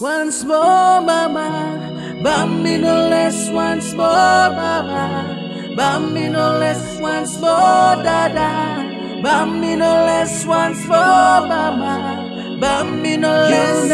once more, mama. Bambino less, once more, mama. Bambino less, once more, dada. Bambino less, once more, mama. Bambino less,